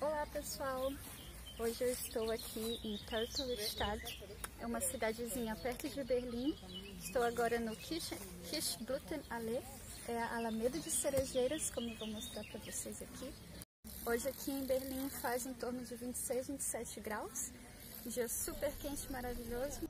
Olá pessoal! Hoje eu estou aqui em Turtelstadt, é uma cidadezinha perto de Berlim. Estou agora no Kirschblütenallee, é a Alameda de Cerejeiras, como eu vou mostrar para vocês aqui. Hoje aqui em Berlim faz em torno de 26, 27 graus, dia super quente, maravilhoso.